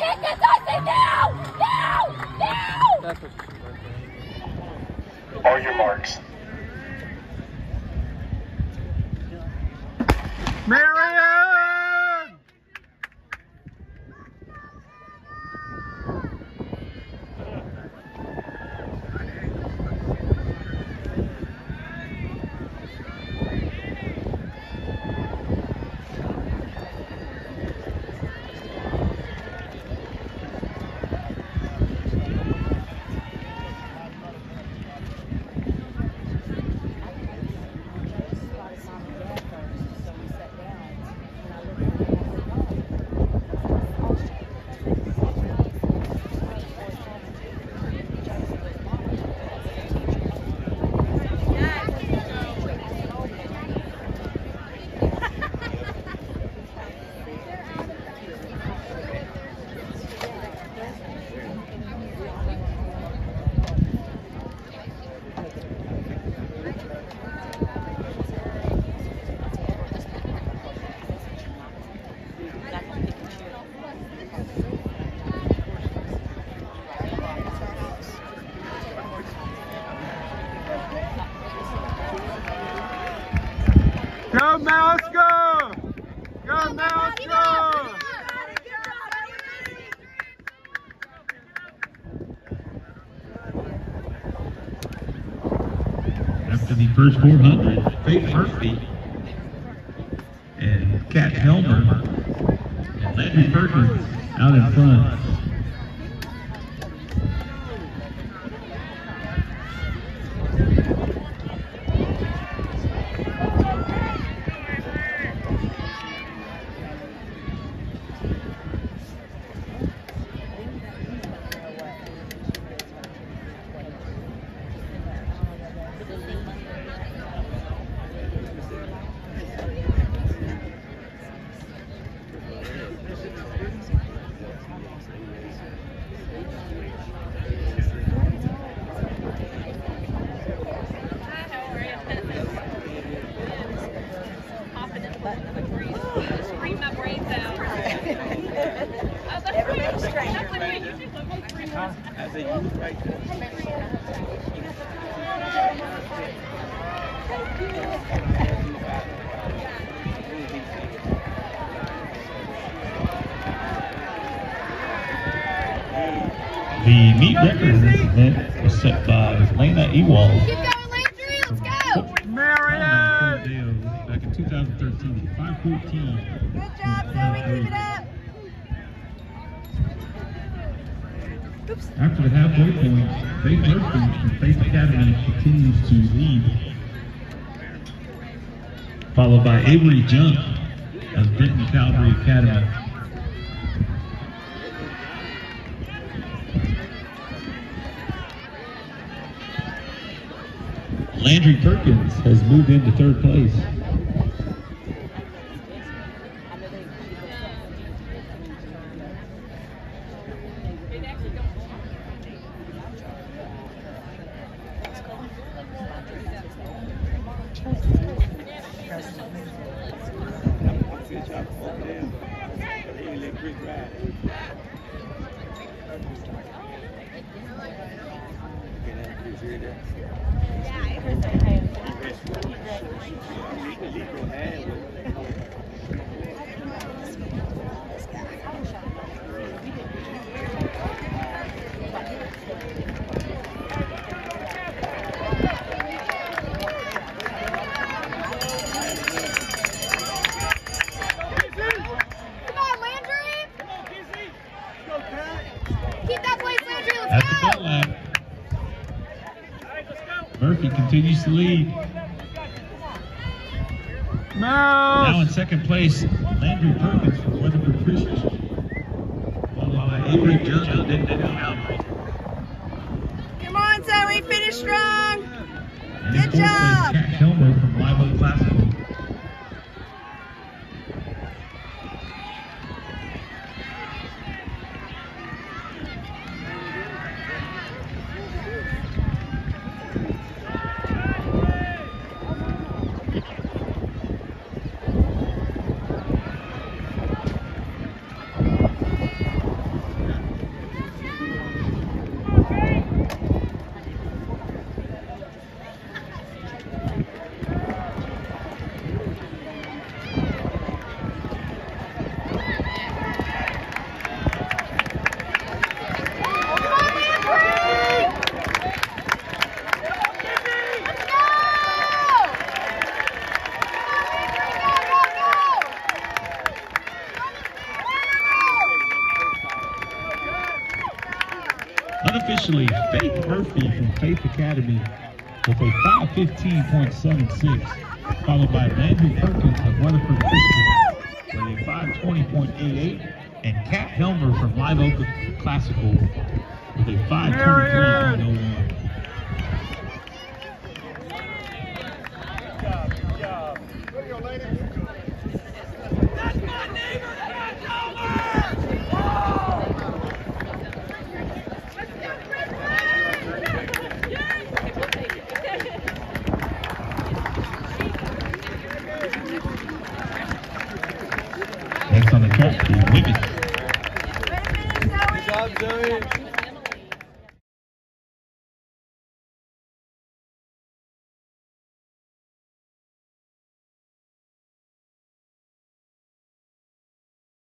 It, Dustin, now! Now! Now! On your marks. Marian! Go Mouse, go! Go Mouse, go! After the first 400, Faith Murphy and Kat Helmer and Landry Perkins out in front. The meet record was set by Lena Ewald. 2013, 514. Good job, Zoe. Keep it up. Oops. After the halfway point, Faith Murphy from Faith Academy continues to lead. Followed by Avery Junk of Denton Calvary Academy. Landry Perkins has moved into third place. Come on, Landry. That Murphy continues to lead. Now in second place, Landry Perkins from Weatherford Christian. Followed by Avery Jones of Denton Calvary. Come on, Zoe. Finish strong. And Good fourth place, job. Kat Kilmer from Live Oak Classical. Unofficially, Faith Murphy from Faith Academy with a 515.76, followed by Landry Perkins of Weatherford Christian with a 520.88, and Kat Helmer from Live Oak Classical with a 523.01.